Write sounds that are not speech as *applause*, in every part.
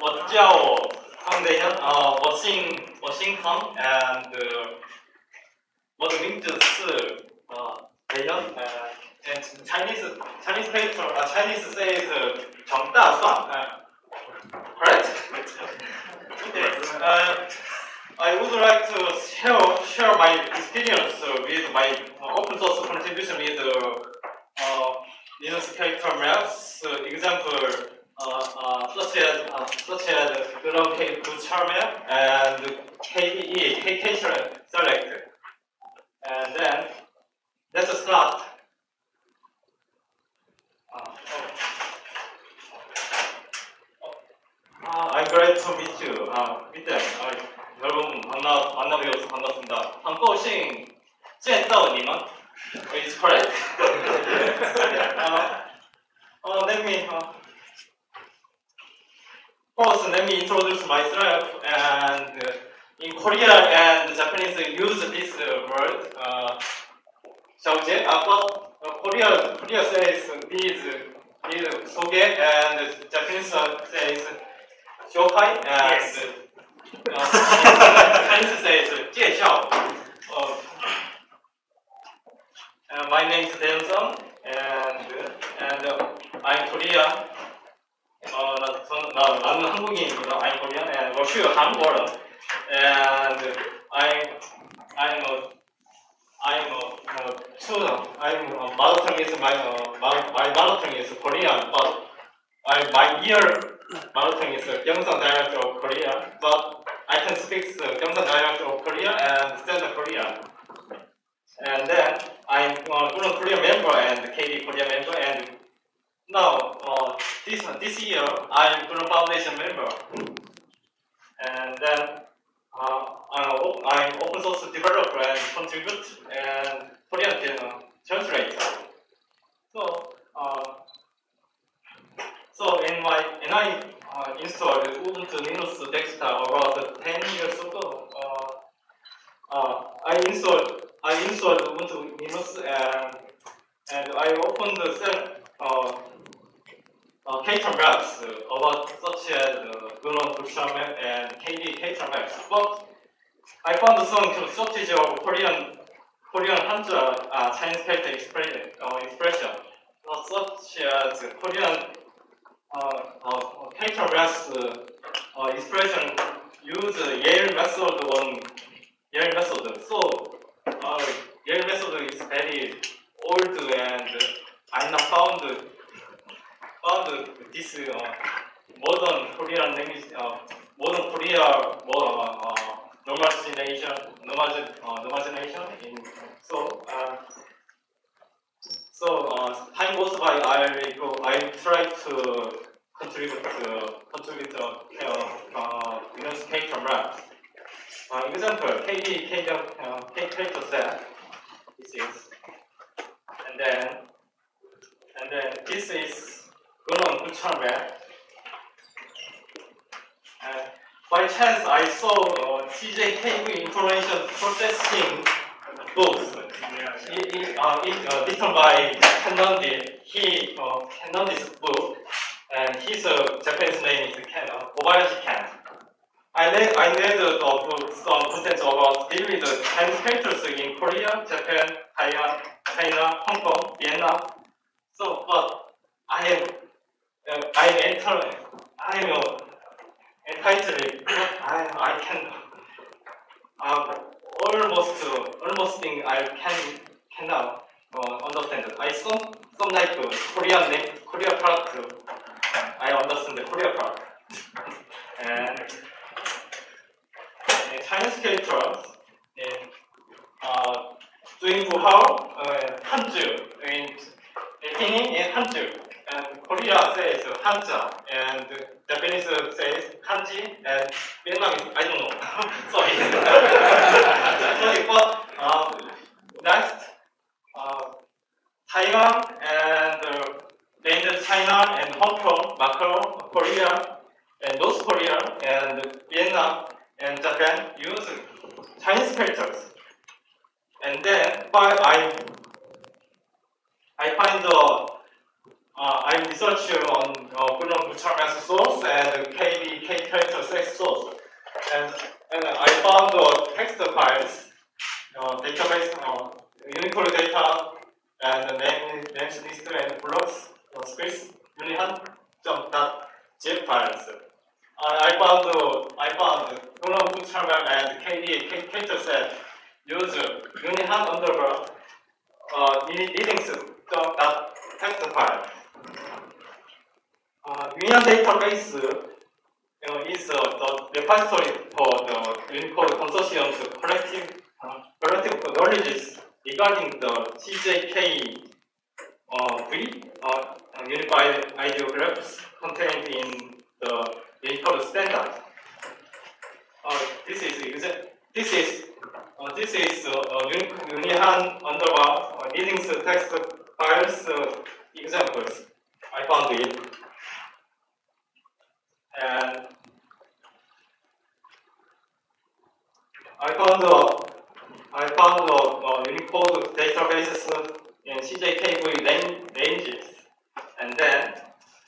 我叫康德阳，呃，我姓我姓康，and 我的名字是呃德阳，呃，and Chinese Chinese paper, uh, Chinese says 长大蒜，呃，correct? Yes. Uh, I would like to share share my experience with my open source contribution with uh, Linux character maps. Example. such as such as 그런 bootstrap and KDE, KK select, and then let's start. Uh, Uh, I'm glad to meet you. 아, uh, meet them. Uh, 여러분 만나 만나게 돼서 반갑습니다. 한꺼싱 젠다오님은 is correct. uh, uh, let me. Uh, First, let me introduce myself. And uh, in Korea and Japanese use this uh, word, uh, 샤오제. Uh, but uh, Korea, Korea says is is soge, and Japanese says shokai, and Yes. uh, Chinese says 介绍. Uh, uh, my name is Dan Sung, and and uh, I'm Korean. 어, 저는 나, 나는 한국인이고요. I'm Korean and for sure 한국어. And I'm I'm a I'm a uh, so I'm uh, mother tongue is my uh, my, my mother tongue is Korean, but I my ear mother tongue is Gyeongsang dialect of Korea, but I can speak the Gyeongsang dialect of Korea and standard Korean. And then I'm a uh, Korean member and KD Korea member and now, uh, this this year I'm GNOME Foundation member, and then uh, I'm, I'm open source developer and contribute and Korean uh, translator. So, uh, so in my and I uh, installed Ubuntu Linux desktop about 10 years ago. Uh, uh, I installed I installed Ubuntu Linux and and I opened the cell. Uh, about such as uh, GNOME Bootstrap and KD maps. But I found some shortage of Korean Korean Hanja uh, Chinese character expression, uh, expression uh, such as Korean uh, uh, uh, uh, expression use Yale method on Yale method. So uh, Yale method is very old and I not found found this uh, modern Korean language, uh, modern Korea more, uh, normalization, normal, uh, normalization. In, so, uh, so uh, time goes by. I go. I try to contribute to contribute to uh, uh, Linux character maps. Uh, example, KD character uh, character set. This is, and then and then this is GNOME Bootstrap map. Uh, by chance, I saw uh, CJKV information processing books. It, uh, it, uh, written by Ken Lunde. He uh, Ken Lunde's book, and his uh, Japanese name is Ken, uh, Kobayashi Ken. I read, I read uh, the book, some content about dealing characters in Korea, Japan, Taiwan, China, Hong Kong, Vietnam. So, but I am, uh, I am enter, I am uh, entitled, I, I can, uh, almost, uh, almost thing I can, cannot uh, understand. I some, some like uh, Korean name, Korea part, uh, I understand the Korea part. and, and Chinese characters, uh, doing how, uh, Hanju, in meaning in Hanju, and Korea says Hanja, and Japanese says Kanji, and Vietnamese, I don't know. *laughs* Sorry. Sorry, but uh, next, uh, Taiwan and uh, mainland China and Hong Kong, Macau, Korea, and North Korea, and Vietnam, and Japan use Chinese characters. And then, but I I find uh, uh, I'm researcher on uh, GNOME Gucharmap source and KB K-Cultures as source. And, and I found uh, text files, uh, database, uh, Unicode data, and name, names list and blocks, uh, scripts, Unihan, jump.jf files. Uh, I found, uh, I found GNOME Gucharmap and KB K-Cultures as user Unihan underbar uh, readings.text file. Uh, Unihan database you is uh, the repository for the Unicode consortium's collective uh, collective knowledge regarding the CJK uh, V uh, unified ideographs contained in the Unicode standard. Uh, this is this is uh, this is uh, Unihan underbar uh, leading text files uh, examples. I found it. And I found uh, I found uh, uh, Unicode databases in CJKV ranges, and then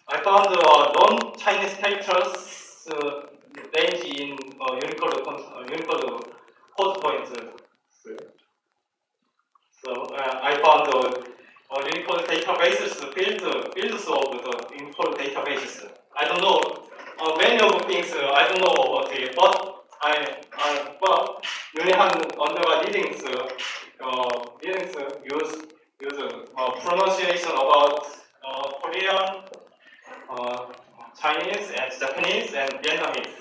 I found uh, non-Chinese characters uh, range in uh, Unicode uh, Unicode code points. So uh, I found uh, uh, Unicode databases build builds of the Unicode databases. I don't know uh, many of things. Uh, I don't know what it, but I, I but Unihan under leadings uh, leadings use use uh, pronunciation about uh, Korean, uh, Chinese, and Japanese, and Vietnamese.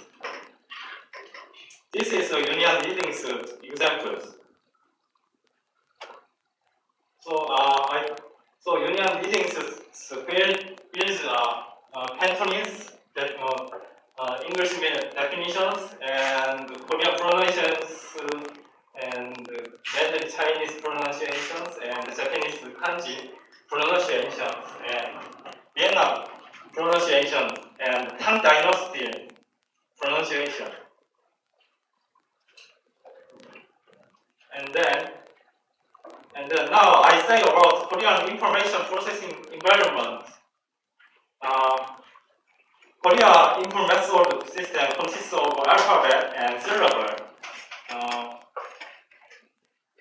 This is a Unihan leadings examples. So uh, I so Unihan leadings build builds uh, uh, Cantonese uh, uh, English definitions and Korean pronunciations and Mandarin Chinese pronunciations and Japanese kanji pronunciations and Vietnam pronunciation and Tang Dynasty pronunciation. And then, and then now I say about Korean information processing environment. Uh, Korea input method system consists of alphabet and syllable. Uh,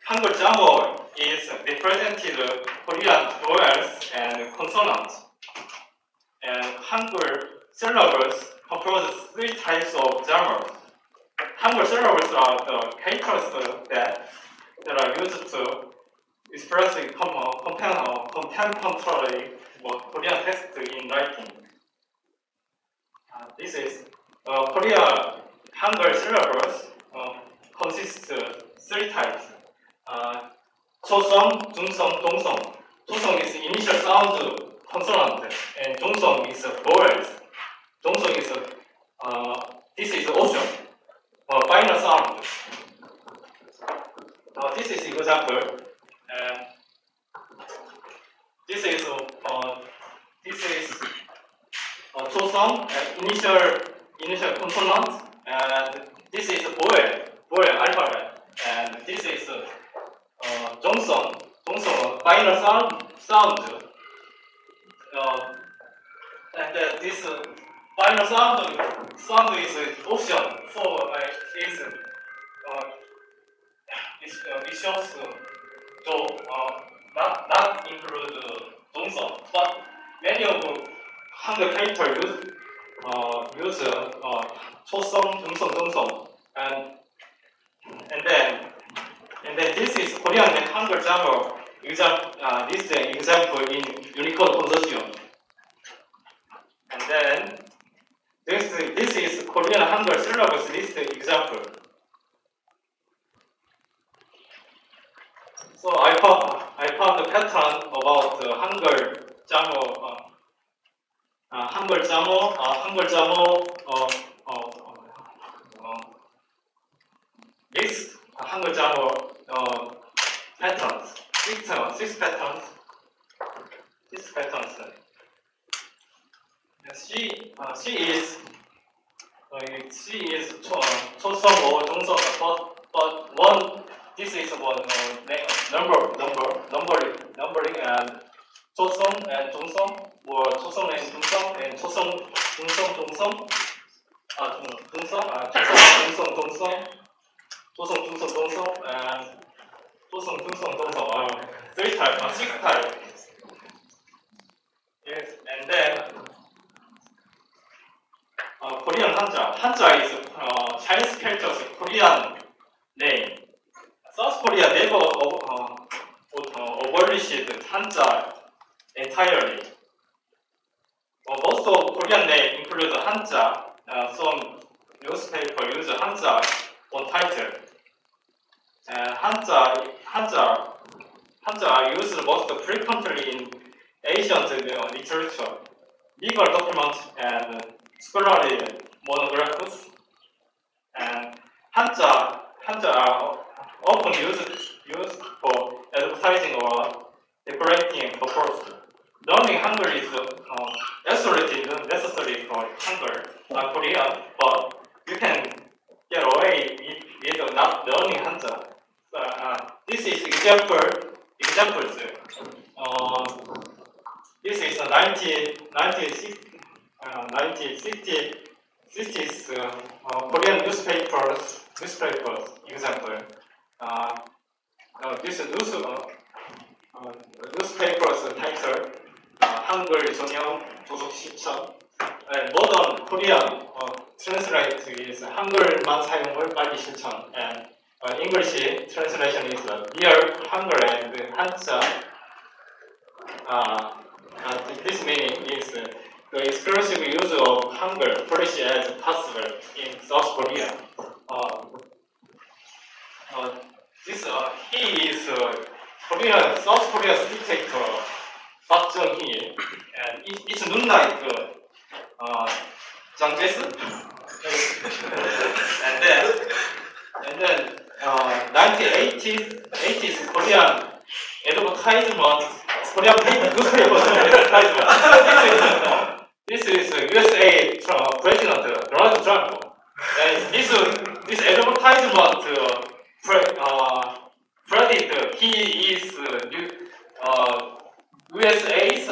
Hangul Jamo is represented Korean vowels and consonants. And Hangul syllables compose three types of Jamos. Hangul syllables are the characters that, that are used to express contemporary Korean text in writing. Uh, this is uh, Korea Hangul syllables uh, consists three types uh, Chosong, Jungsong, Dongsong. Chosong is initial sound consonant, and Dongsong is a vowel. Dongsong is a, uh, this is also a final sound. Now this is example. Uh, this is uh, this is uh, Chosong, uh, initial initial consonant, and this is a vowel, vowel alphabet, and this is. Uh, uh, Johnson, Johnson final sound, sound. uh, and uh, this uh, sound, sound is an option for uh, is uh, this uh, Bishop's uh, Joe, uh, not, not include uh, Johnson, but many of hundred papers uh, use uh, Chosun, Johnson, Johnson, and and then and then this is Korean and Hangul Jamo example. Uh, this is an example in Unicode consortium. And then this this is Korean Hangul syllabus list example. So I found I found a pattern about uh, Hangul Jamo. Uh, uh, Hangul Jamo, uh, Hangul Jamo, uh, uh, uh, list Hangul Jamo uh, patterns, six, uh, six patterns, six patterns. And she, uh, she is, uh, she is chosen or chosen, but, but one, this is one uh, number, number, numbering, numbering and chosen and chosen, or chosen and chosen and chosen, chosen, chosen, uh, chosen, uh, chosen, chosen, chosen. 성, 아, 초성, 동성, 동성, 초성, 중성, 동성, and 초성, 중성, 동성, uh, three type, uh, six type. Yes, and then uh, Korean Hanja. Hanja is uh, Chinese characters Korean name. South Korea never uh, uh, abolished Hanja entirely. Uh, most of Korean name include Hanja. Uh, some newspaper use Hanja on title. Uh, Hanja, Hanja, Hanja are used most frequently in Asian uh, literature, legal documents, and scholarly monographs. And Hanja, Hanja are often used, used for advertising or decorating purposes. Learning Hangul is uh, absolutely necessary for Hangul, not Korean, but you can get away with, not learning Hanja. So, uh, this is example examples. Uh, this is a 19, 1960, uh, 1960 60s uh, uh, Korean newspapers newspapers example. Uh, uh, this news uh, uh, newspapers title uh, 한글 전형 조속 실천. And modern Korean uh, translate is 한글만 사용을 빨리 실천. And uh, English translation is uh, real 한글 and 한자. Uh, uh, this meaning is uh, the exclusive use of Hangul flourished as possible in South Korea. Uh, uh, this uh, he is uh, Korea, South Korea's dictator Park Chung-hee, and it, it's known like uh, uh, Jang Jae-soo. And then, and then uh, 1980s, 80s Korean advertisement, Korean newspaper advertisement. This is, this is USA Trump, President Donald Trump. And this this advertisement uh, pre, uh, credit he is uh, uh, USA's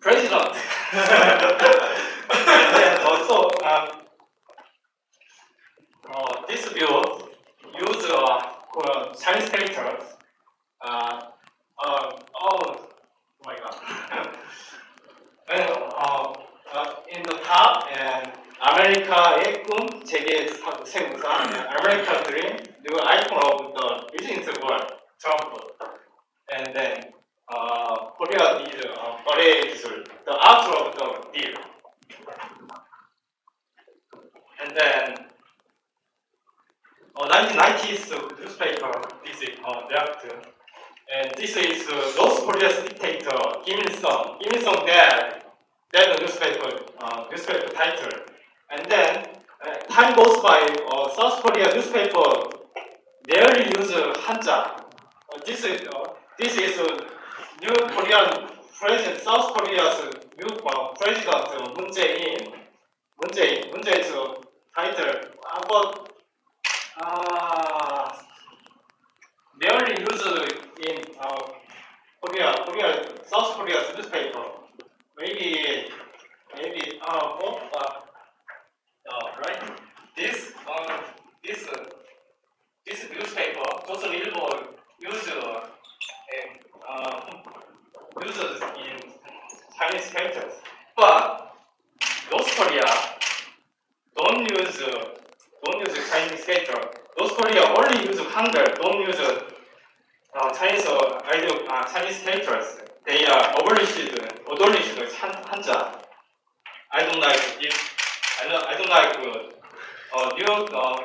president. *laughs* and also um, uh, this view use uh, Chinese characters. Uh, uh, oh my god. *laughs* and, uh, uh, in the top and 아메리카의 꿈 재계 세우사 American dream new icon of the business world Trump and then uh, Korea needs uh, 거래 기술 the art of the deal and then uh, 1990s newspaper this is uh, left and this is uh, North Korea's dictator Kim Il Sung Kim Il Sung dad dad newspaper uh, newspaper title and then uh, time goes by, uh, South Korea newspaper rarely use Hanja. Uh, this is uh, this is uh, new Korean president, South Korea's new uh, president uh, Moon Jae-in. Moon Jae, Moon Jae-in's uh, title about uh, rarely used in uh, Korea, Korea, South Korea's newspaper. Maybe, maybe uh, both. Uh, uh, right? This uh, this uh, this newspaper, 조선일보 use uh, uh, uses in Chinese characters, but North Korea don't use uh, don't character. North Korea only use Hangul, don't use uh, Chinese uh, ideal, uh, Chinese characters. They are abolished, abolished Han, Hanja. I don't like it. I don't, I don't like uh, uh, New York, uh,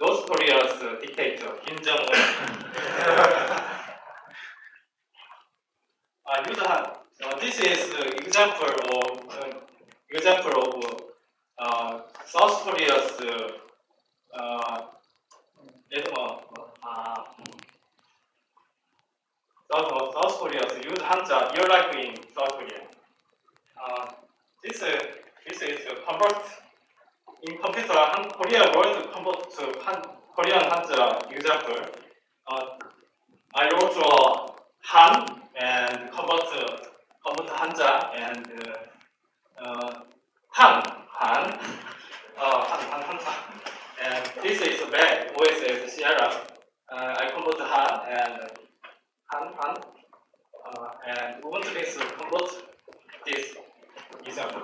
North Korea's uh, dictator Kim Jong Un. uh, 유사한. Uh, this is uh, example of uh, example of uh, South Korea's uh, uh, uh, uh, South, South Korea's use Hanja, you're like in South Korea. Uh, this uh, this is uh, convert in computer 한 Korea word convert to 한 Korean Hanja example. Uh, I wrote uh, Han and convert uh, convert Hanja and uh, uh, Han Han uh, Han Han Han and this is a macOS Sierra. Uh, I convert Han and Han Han uh, and Ubuntu is convert this example.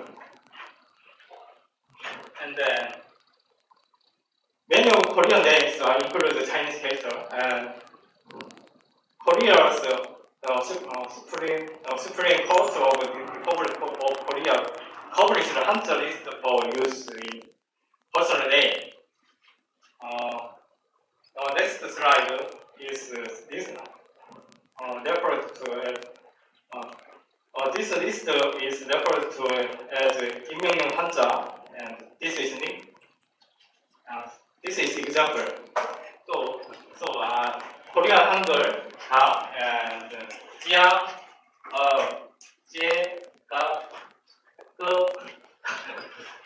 and then many of Korean names uh, include the Chinese character and Korea's uh, uh, Supreme uh, Supreme Court of the Republic of Korea published a Hanja list for use in personal name. Slide is uh, this one. Uh, referred to uh, uh, this list is referred to as Kim Hanja, and this is me. Uh, this is example. So, so uh, Korean Hangul, Ha, and Jia, uh, Jie, Ga, Ge.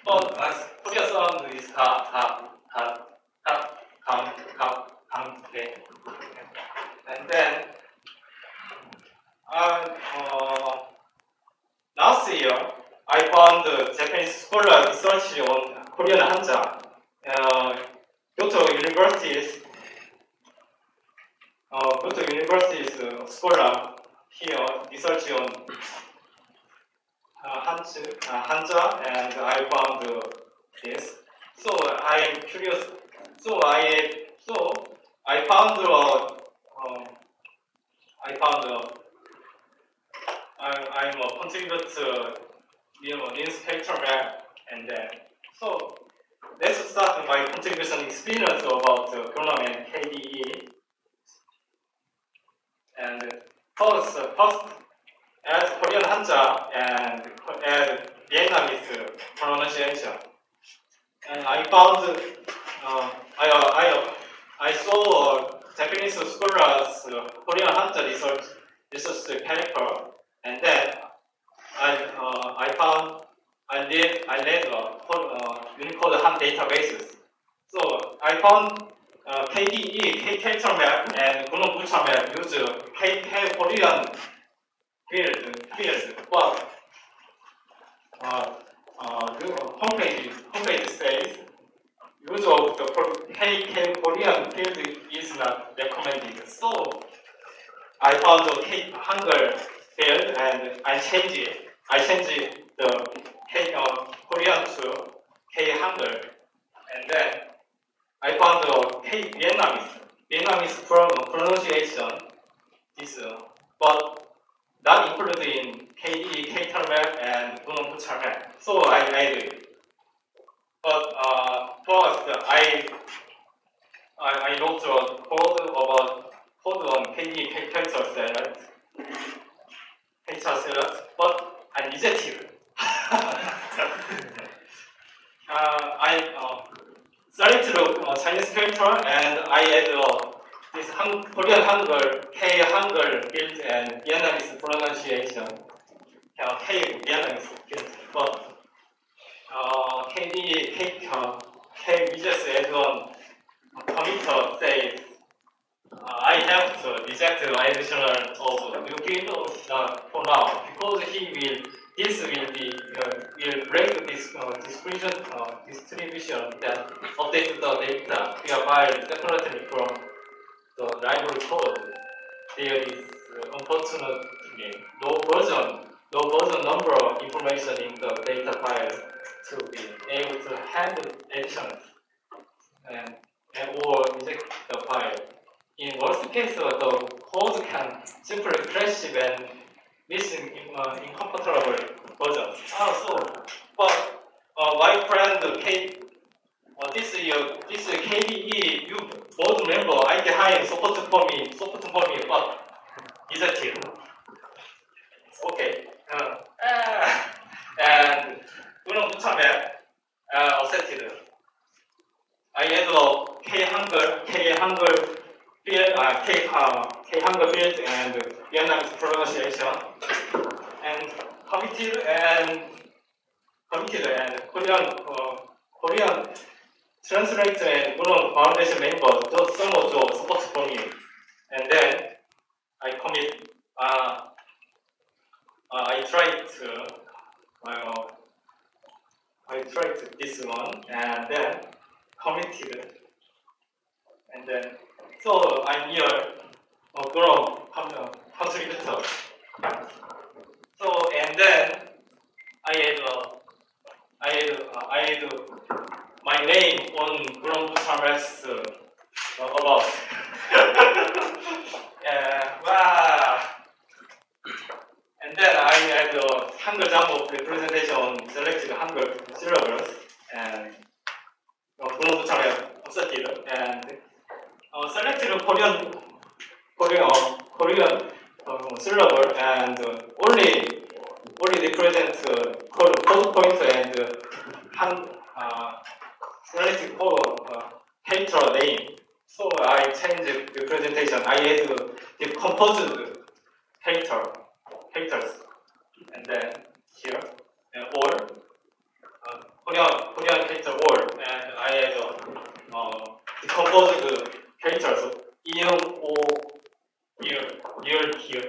Oh, uh, Korean sound is Ha, Ha, I found Japanese scholar research on Korean Hanja. Uh, Kyoto University's uh, Kyoto University's uh, scholar here research on uh, Hanju, uh, Hanja, and I found uh, this. So I am curious. So I so I found uh, um, I found uh, I, I'm a contributor, you know, newspaper map, and then so let's start my contribution experience about uh, GNOME and KDE. And first, first as Korean Hanja and as Vietnamese pronunciation. And I found, uh, I, I, I saw Japanese scholars uh, Korean Hanja research, research paper, and then I, uh, I found I read I read uh, uh, Unicode Han databases. So I found uh, KDE, K character map, and GNOME Gucharmap use K, K Korean field fields, but uh, uh, homepage homepage says use of the K, K Korean field is not recommended. So I found the K Hangul field and I changed it. I changed the K of Korean to K Hangul, and then I found the K Vietnamese Vietnamese pronunciation is uh, but not included in KDE K map and Gucharmap. So I made it. But uh, first I I, I wrote a code about code on KDE K character character select, but I rejected. uh, I uh, selected uh, Chinese character and I add uh, this Hang, Korean Hangul, K Hangul field and Vietnamese pronunciation. Uh, K Vietnamese field, but uh, KD K uh, K we just add the additional of field uh, for now. Because he will this will be uh, will break this uh, distribution uh, distribution that update the data. Whereby definitely from the library code. There is uh, unfortunately no version no version number of information in the data file to be able to handle additions and, and or reject the file. In worst case, the code can simply crash when missing in, uh, incompatible version. But uh, my friend K, uh, this year, this KDE you board member Eike Hein support for me, support for me, but is a team. Okay. Uh, and 그럼 부참에 uh, accepted. I had K 한글, K 한글 uh, K, uh, and Vietnamese pronunciation, and committed and committed and Korean uh, Korean translator and GNOME Foundation members, just some of the support for me, and then I commit. Uh, uh, I tried to. Uh, I tried this one and then committed. And then, so I'm here, a girl contributor. So, and then I had, uh, I had, uh, I had my name on Grom Charles uh, about. yeah, wow. And then I had a Hangul Jumbo presentation on selected Hangul syllables and uh, Grom Charles accepted and uh, selected Korean Korean uh, Korean uh, syllable and uh, only only represent uh, code, points and uh, han, uh, relative code uh, character name. So I changed the presentation. I add uh, the composed character characters and then here and all uh, Korean Korean character all and I add uh, uh, characters 이응 오 here here here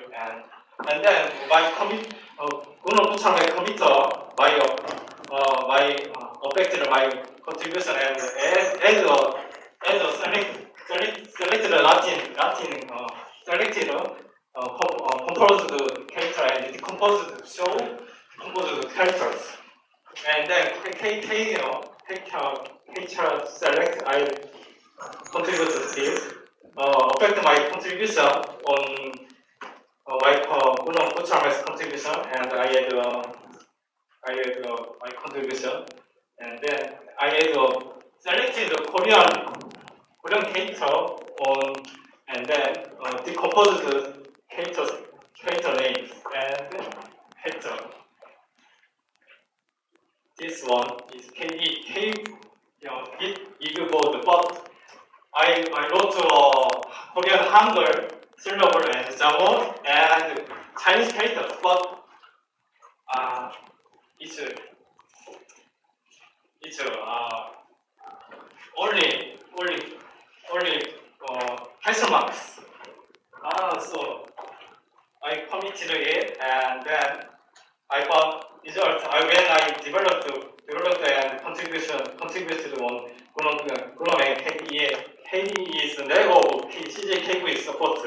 and then my commit uh, Uno my committer my uh, my uh, affected my contribution and as as a as a select select selected Latin Latin uh, selected uh, uh, composed character and decomposed show composed characters and then K K you know character character select I contribute this uh, affect my contribution on uh, my uh, Uno Kuchar's contribution and I had uh, I had uh, my contribution and then I had uh, selected the Korean Korean character on and then uh, decomposed the character character names and character. This one is KD K you know it ignored but I I wrote uh, Korean Hangul syllable and Jamo and Chinese characters, but uh, it's it's uh, only only only uh, question marks. Ah, so I committed it and then I found result. I when I developed developed and contribution contributed on 그런 그런 KDE KDE is level CJ KV support.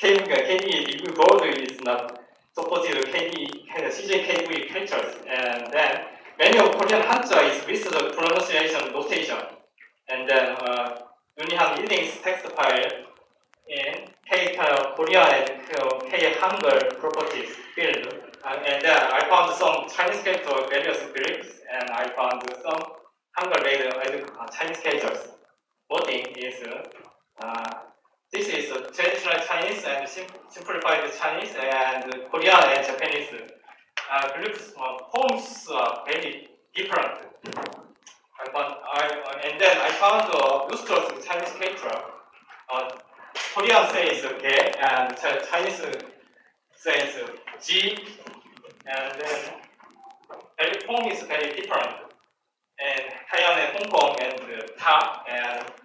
KV가 KDE review board is not supported KDE CJ KV characters and then many of Korean Hanja is with the pronunciation notation and then uh, Unihan Readings text file in K Korea and K Hangul properties field and then I found some Chinese character various groups and I found some Hangul made uh, Chinese characters. Voting is uh, this is traditional Chinese and sim simplified Chinese and Korean and Japanese uh, groups. Uh, forms are very different. But I, and then I found uh, Lustro's Chinese character. Uh, Korean says K and Chinese says G, and then every poem is very different. And Taiwan and Hong Kong and uh, Ta and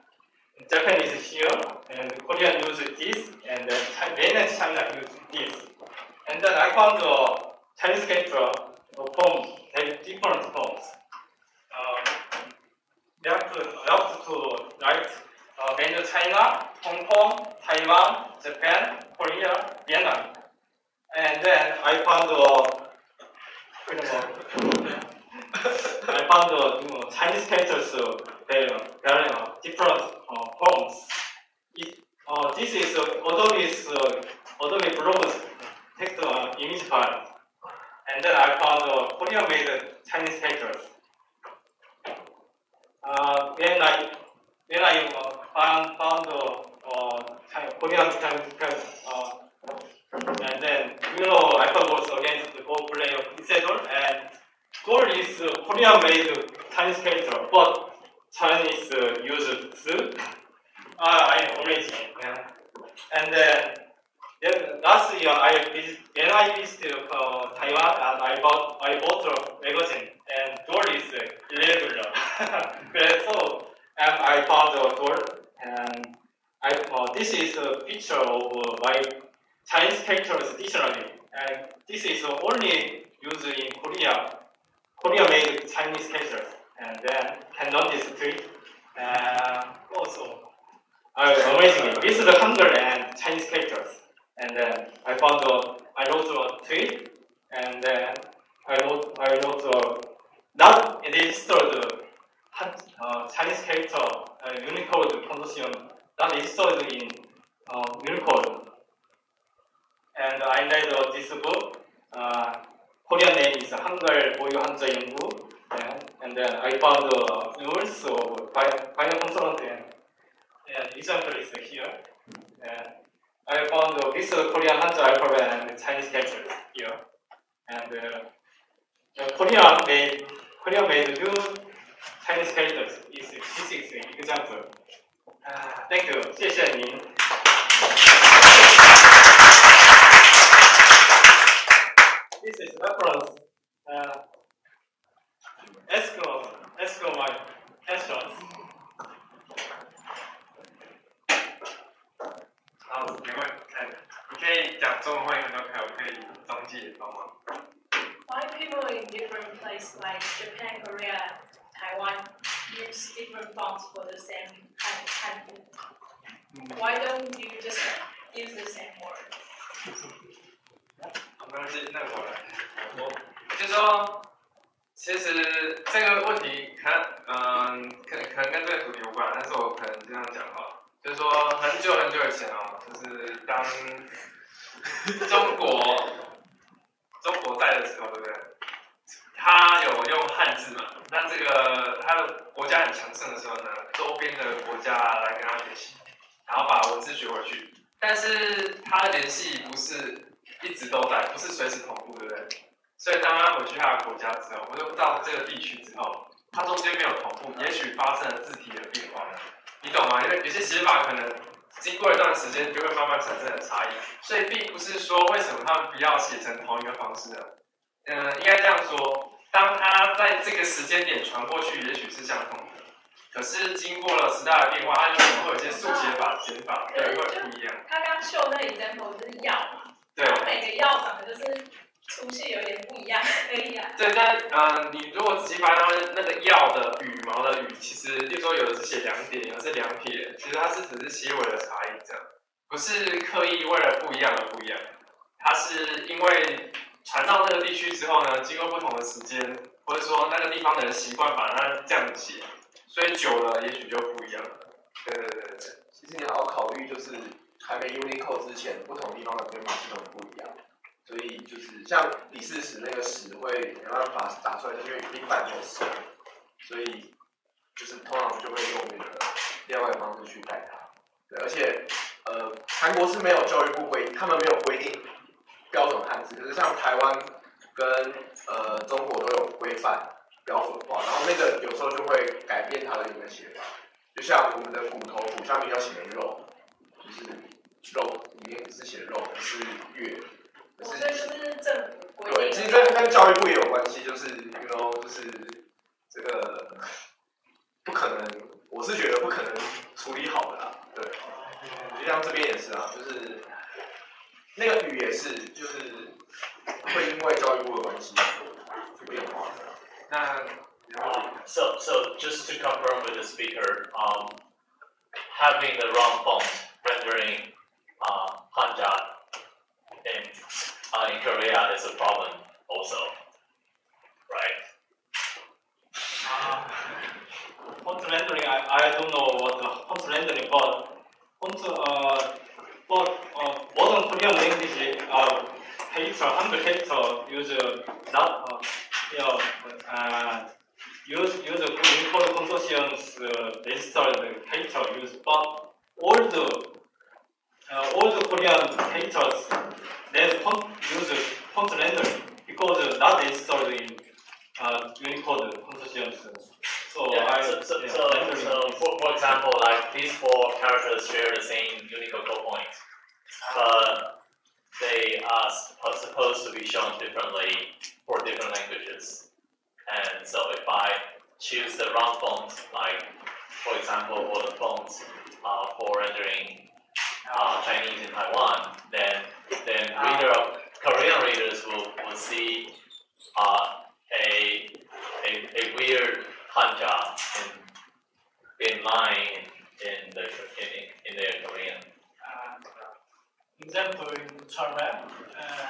Japan is here, and Korean use this, and then mainland China use this. And then I found the Chinese character forms, very different forms. Um, they have to, have to write uh, mainland China, Hong Kong, Taiwan, Japan, Korea, Vietnam. And then I found uh, *laughs* I found the you know, Chinese characters uh, very, very uh, different uh, forms. It, uh, this is uh, Adobe's uh, Adobe Blogs text uh, image file, and then I found uh, Korean-made Chinese characters. Uh, when I when I uh, found found uh, Korean Chinese uh, and then you know I was against the Go player Lee Sedol and Goal is uh, Korean-made Chinese character, but Chinese uh, used Su. Ah, I already. Yeah. And then yeah, last year I visit, when I visited uh, Taiwan and I bought I bought a magazine and door is irregular. so and I found a door and I uh, this is a picture of uh, my Chinese characters dictionary and this is only used in Korea Korea-made Chinese characters and then cannot dispute. Uh, also, uh, amazing. This is the Hangul and Chinese characters. And then I found a, I wrote a tweet, and then I wrote, I wrote a, not registered 한, uh, Chinese character uh, Unicode consortium that is stored in uh, Unicode. And I read uh, this book. Uh, Korean applied Oyohanza Yungu, and, and then I found the rules of bioconsonant and, and example is here. And I found uh, this Korean Hanja alphabet and Chinese characters here. And uh, Korea made Korea made new Chinese characters. Is this is an example. Uh, thank you. 谢谢您。this is reference Uh, Escrow, escrow my questions. 好，没问题。哎你可以讲中文或英文都可以，我可以中介帮忙。 Why people in different places like Japan, Korea, Taiwan use different fonts for the same kind of handbook? Why don't you just use the same word? 没关系，那我来。我 就说，其实这个问题可能，嗯，可可能跟这个主题无关，但是我可能这样讲哈，就是说很久很久以前哦，就是当中国中国在的时候，对不对？他有用汉字嘛？那这个他的国家很强盛的时候呢，周边的国家来跟他学习，然后把文字学回去。但是他的联系不是一直都在，不是随时同步，对不对？所以当他回去他的国家之后，或者到这个地区之后，它中间没有同步，也许发生了字体的变化，你懂吗？因为有些写法可能经过一段时间就会慢慢产生的差异，所以并不是说为什么他们不要写成同一个方式呢？嗯、应该这样说，当他在这个时间点传过去，也许是相同的，可是经过了时代的变化，它有可能会有一些速写法、减法，对，会不一样。他刚刚秀那个 example 就是药嘛，对每个药长得就是粗细有点不一样而已啊。对，但呃，你如果仔细发现那个药的羽毛的羽，其实，例如说有的是写两点，有的是两撇，其实它是只是细微的差异，这样，不是刻意为了不一样而不一样，它是因为传到那个地区之后呢，经过不同的时间，或者说那个地方的人习惯把它这样写，所以久了也许就不一样了。对对对对对。其实你还要考虑，就是还没 Unicode 之前，不同地方的编码系统不一样，所以就是像李世石那个石会没办法打出来，是因为平板有石，所以就是通常就会用那个另外的方式去带它。对，而且呃，韩国是没有教育部规，他们没有规定标准汉字，可是像台湾跟呃中国都有规范标准化，然后那个有时候就会改变它的原本写法。就像我们的骨头骨下面要写肉，就是肉里面是写肉，是月，可我这是就是政府规对，定其实的。跟跟教育部也有关系，就是 you know 就是这个不可能，我是觉得不可能处理好的啦，对，就像这边也是啊，就是那个语也是，就是会因为教育部的关系去变化的。那 Um, so, so just to confirm with the speaker, um, having the wrong font rendering uh, Hanja in uh, in Korea is a problem also, right? Uh, font rendering, I, I don't know what the font rendering, but font, uh, but uh, modern Korean language, uh, character, Hangul character use uh, not, uh, you know, uh, use use Unicode consortium's uh, registered character use, but all the uh, all the Korean characters they font use font rendering because uh, not registered in uh, Unicode consortiums. So Yeah, I so, so, yeah, so, rendering so is- for, for example, like these four characters share the same Unicode code points, but they are suppo- supposed to be shown differently for different languages. And so if I choose the wrong font, like for example, for the font uh, for rendering uh, Chinese in Taiwan, then then reader of Korean readers will, will see uh, a, a a weird hanja in in line in the in, in, in their Korean. and, uh, example in China, uh,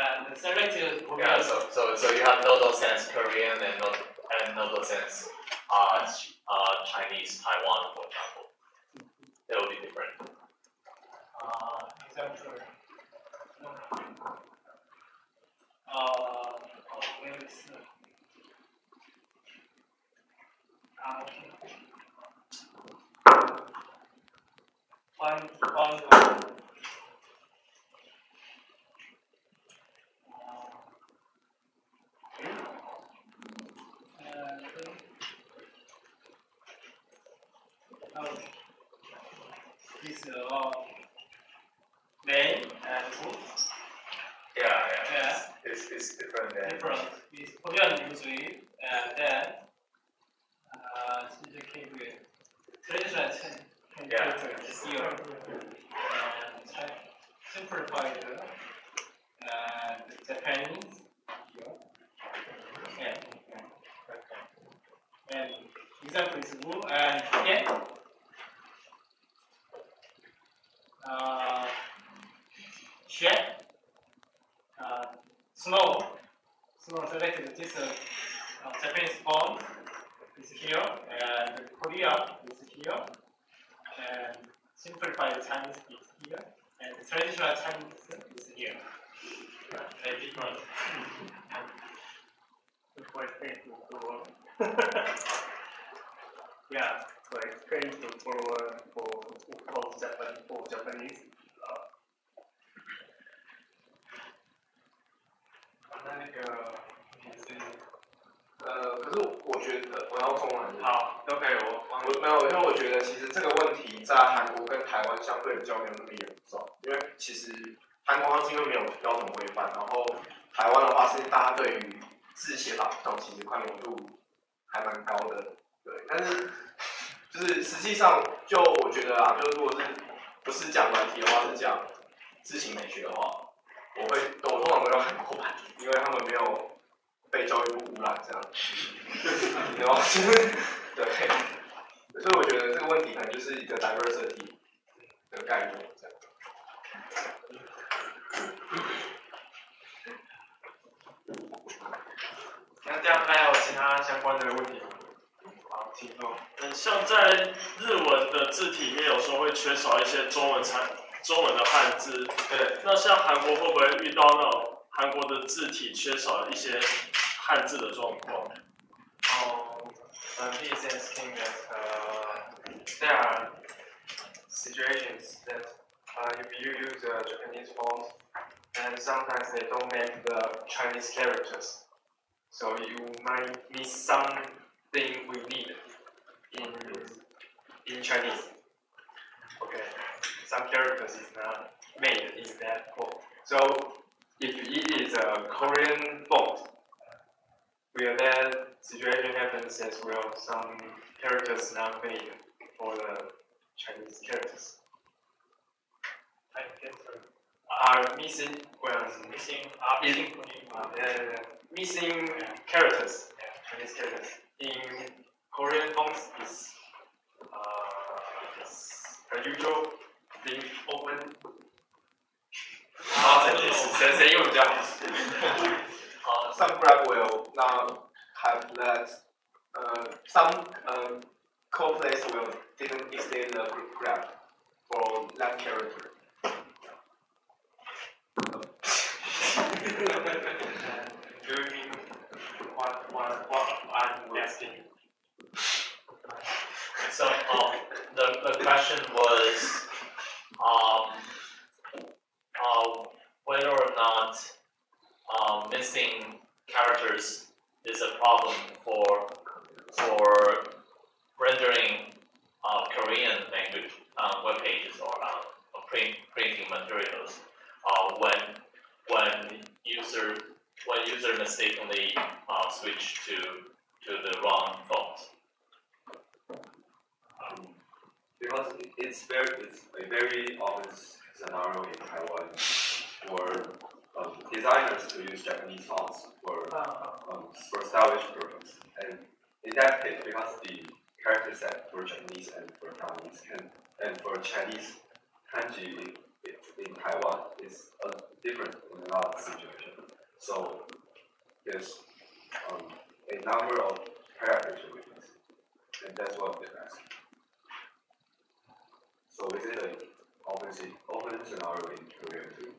and selected Yeah, Korean so so so you have Noto Sans Korean and not and sense uh, uh, Chinese Taiwan, and example is Wu and Yen. 学的话，我会我通常都要韩国版，因为他们没有被教育部污染这样，然后 *laughs* 对。所以我觉得这个问题可能就是一个 diversity 的概念，这样。那这样还有其他相关的问题吗？好，请说。嗯，像在日文的字体里面，有时候会缺少一些中文产中文的汉字。对，那像韩国会不会遇到那种韩国的字体缺少一些汉字的状况？ Um, uh, he is asking that uh, there are situations that uh, if you use uh, Japanese fonts, and sometimes they don't make the Chinese characters, so you might miss something we need in in Chinese. Okay, some characters is not made in that font. So if it is a Korean font, will that situation happens as well? Some characters not made for the Chinese characters I get are missing. Well, missing, are missing uh, missing characters. Chinese characters in Korean fonts is uh, is a usual thing open. 啊，谁谁用比较好？ Uh, some grab will now have that. Uh, some um, code place will didn't extend the gr- grab for that character. Do you mean what what what I'm asking? So, um, the, the question was, um, uh, whether or not, um, missing characters is a problem for, for rendering, uh, Korean language, um, web pages or, uh, print, printing materials, uh, when, when user, when user mistakenly, uh, switch to, to the wrong font. Um, because it's very, it's a very obvious scenario in Taiwan for um, designers to use Japanese fonts for um, for stylish purpose. And in that case, because the character set for Japanese and for Taiwanese can and for Chinese kanji in, in Taiwan is uh, different in a lot of situations. So there's um, a number of and that's what they're asking. So is it an open, open scenario in Korea too?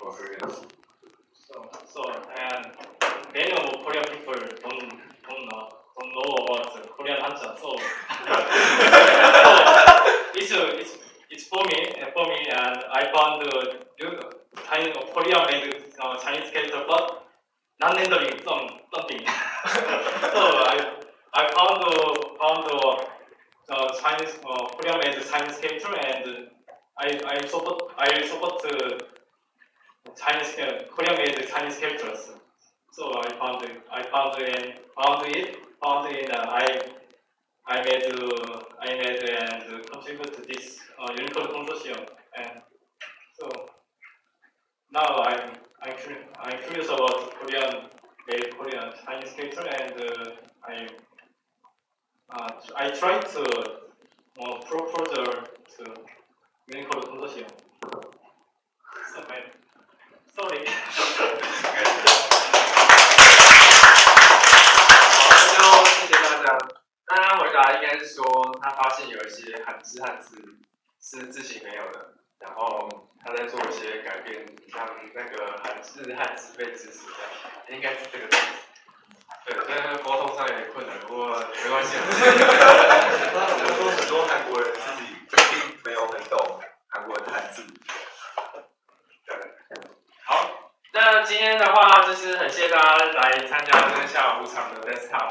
For Koreans? So, so and many of Korean people don't don't know don't know about Korean Hanja. So, so it's it's it's for me and for me and I found the Chinese Korean made uh, Chinese character but not rendering some something. *laughs* so I I found the found the uh, Chinese uh, Korean made Chinese character and I I support I support. Uh, Chinese uh, Korean made Chinese characters. So I found it, I found it, found it, found it, and I I made uh, I made and contribute to this uh, Unicode consortium, and so now I'm I'm, I'm curious about Korean made Korean Chinese character, and uh, I uh, I tried to 我 propose to Unicode consortium. So I, Sorry. 好，就谢谢大家。那他回答应该是说，他发现有一些汉字汉字是字形没有的，然后他在做一些改变，让那个汉字汉字被支持的，应该是这个意思。对跟他沟通上有点困难不过没关系很多很多韩国人自己并没有很懂韩国的汉字对好那今天的话就是很谢谢大家来参加这个下午场的 vista